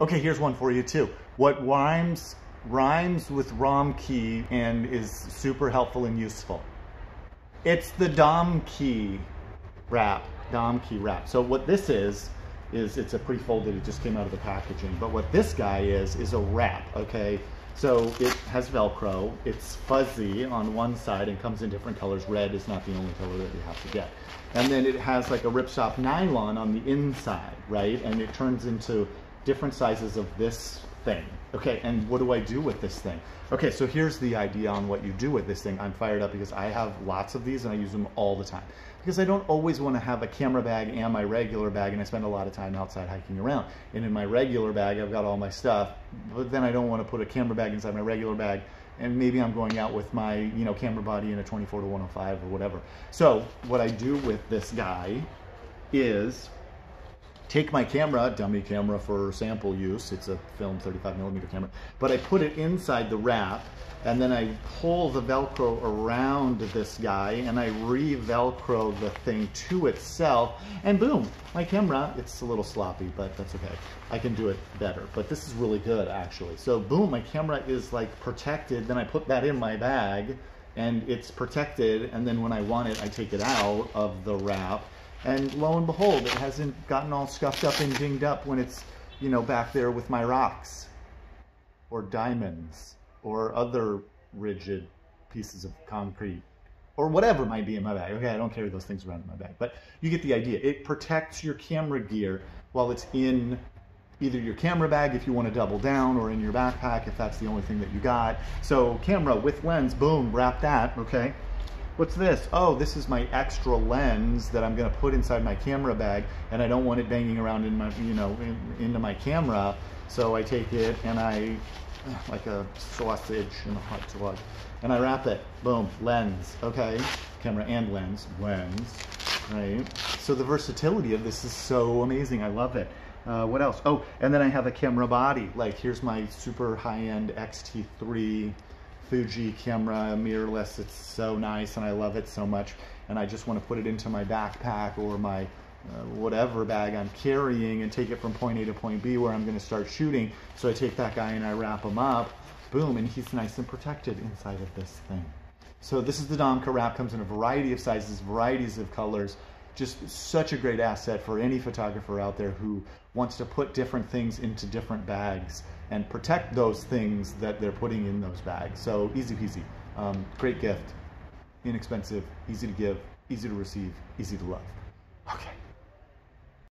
Okay, here's one for you too. What rhymes rhymes with ROM key and is super helpful and useful? It's the Domke wrap, Domke wrap. So what this is, is it's a pre-folded, it just came out of the packaging. But what this guy is, is a wrap, okay? So it has Velcro, it's fuzzy on one side and comes in different colors. Red is not the only color that you have to get. And then it has like a ripstop nylon on the inside, right? And it turns into different sizes of this thing. Okay, and what do I do with this thing? Okay, so here's the idea on what you do with this thing. I'm fired up because I have lots of these and I use them all the time. Because I don't always want to have a camera bag and my regular bag and I spend a lot of time outside hiking around. And in my regular bag, I've got all my stuff, but then I don't want to put a camera bag inside my regular bag and maybe I'm going out with my, you know, camera body in a 24 to 105 or whatever. So what I do with this guy is take my camera, dummy camera for sample use, it's a film 35 millimeter camera, but I put it inside the wrap and then I pull the Velcro around this guy and I re-Velcro the thing to itself and boom, my camera, it's a little sloppy, but that's okay. I can do it better, but this is really good actually. So boom, my camera is like protected, then I put that in my bag and it's protected. And then when I want it, I take it out of the wrap and lo and behold, it hasn't gotten all scuffed up and dinged up when it's, you know, back there with my rocks or diamonds or other rigid pieces of concrete or whatever might be in my bag. Okay, I don't carry those things around in my bag, but you get the idea. It protects your camera gear while it's in either your camera bag if you want to double down or in your backpack if that's the only thing that you got. So camera with lens, boom, wrap that, okay? What's this? Oh, this is my extra lens that I'm gonna put inside my camera bag and I don't want it banging around in my, you know, in, into my camera. So I take it and I, like a sausage in a hot dog, and I wrap it, boom, lens, okay? Camera and lens, lens, right? So the versatility of this is so amazing, I love it. Uh, what else? Oh, and then I have a camera body. Like here's my super high-end X-T3 Fuji camera, mirrorless. It's so nice and I love it so much. And I just want to put it into my backpack or my uh, whatever bag I'm carrying and take it from point A to point B where I'm going to start shooting. So I take that guy and I wrap him up, boom, and he's nice and protected inside of this thing. So this is the Domke wrap, comes in a variety of sizes, varieties of colors. Just such a great asset for any photographer out there who wants to put different things into different bags and protect those things that they're putting in those bags. So easy peasy. Um, great gift, inexpensive, easy to give, easy to receive, easy to love. Okay.